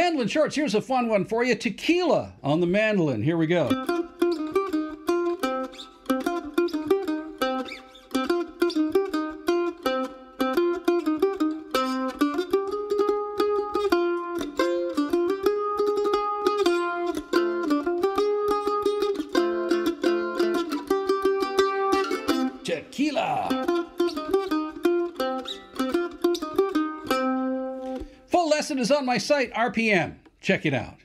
Mandolin shorts, here's a fun one for you. Tequila on the mandolin. Here we go. Tequila. Lesson is on my site, RPM. Check it out.